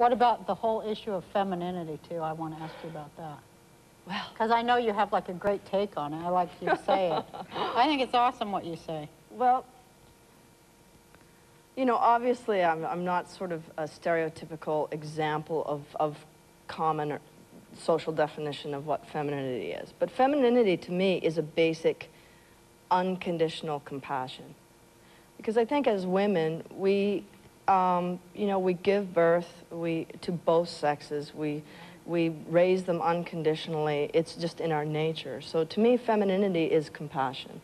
What about the whole issue of femininity, too? I want to ask you about that. Well, Because I know you have like a great take on it. I like you say it. I think it's awesome what you say. well, you know, obviously I'm, I'm not sort of a stereotypical example of, of common or social definition of what femininity is. But femininity to me is a basic unconditional compassion. Because I think as women, we, um, you know, we give birth we, to both sexes. We, we raise them unconditionally. It's just in our nature. So to me, femininity is compassion.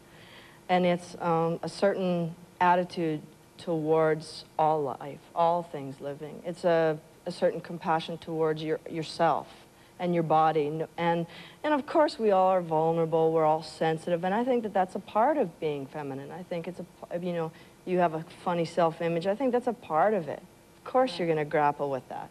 And it's um, a certain attitude towards all life, all things living. It's a, a certain compassion towards your, yourself and your body. And, and of course, we all are vulnerable, we're all sensitive, and I think that that's a part of being feminine. I think it's a, you know, you have a funny self image. I think that's a part of it. Of course, you're going to grapple with that.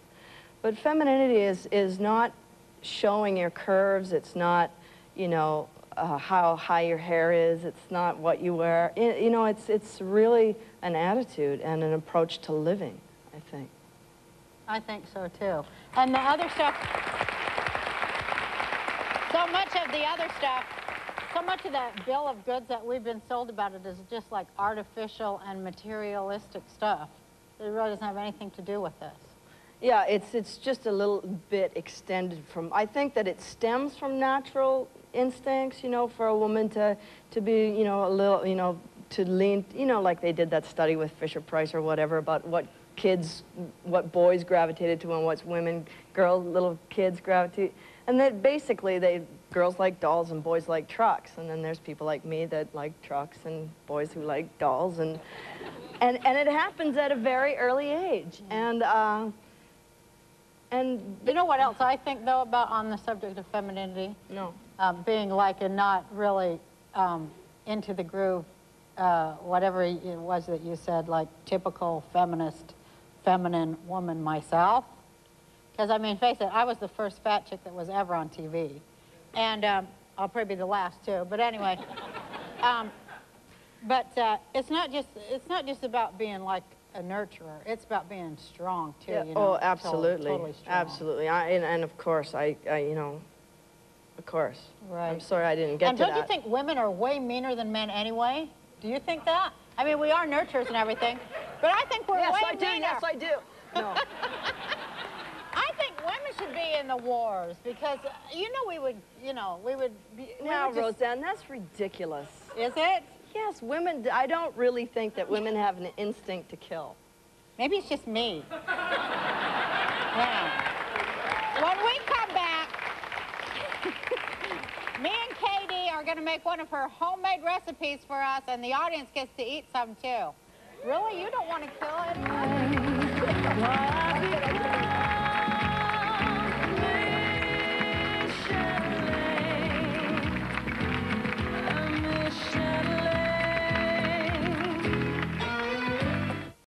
But femininity is, is not showing your curves, it's not, you know, uh, how high your hair is, it's not what you wear. I- you know, it's, it's really an attitude and an approach to living, I think. I think so too. And the other stuff, so much of the other stuff, so much of that bill of goods that we've been sold about it is just like artificial and materialistic stuff. It really doesn't have anything to do with this. Yeah, it's, it's just a little bit extended from, I think that it stems from natural instincts, you know, for a woman to, to be, you know, a little, you know, to lean, you know, like they did that study with Fisher Price or whatever about what kids, what boys gravitated to and what women, girls, little kids gravitate. And that basically they, girls like dolls and boys like trucks. And then there's people like me that like trucks and boys who like dolls. And, and, and it happens at a very early age. And, uh, and You know what else I think though about on the subject of femininity? no. um, being like and not really um, into the groove, uh, whatever it was that you said, like typical feminist, feminine woman myself. Because I mean, face it, I was the first fat chick that was ever on TV, and um, I'll probably be the last too. But anyway, um, but uh, it's not just it's not just about being like a nurturer. It's about being strong too. Yeah, you know, oh, absolutely, totally strong. absolutely. I, and, and of course, I, I, you know, of course. Right. I'm sorry I didn't get And to that. And don't you think women are way meaner than men anyway? Do you think that? I mean, we are nurturers and everything, but I think we're yes, way I do. Yes, I do. No. I think women should be in the wars because uh, you know we would, you know, we would. Be, we now, would just- Roseanne, that's ridiculous. Is it? Yes, women. I don't really think that women have an instinct to kill. Maybe it's just me. yeah. When we come back, me and k.d. are going to make one of her homemade recipes for us, and the audience gets to eat some too. Really? You don't want to kill anyone?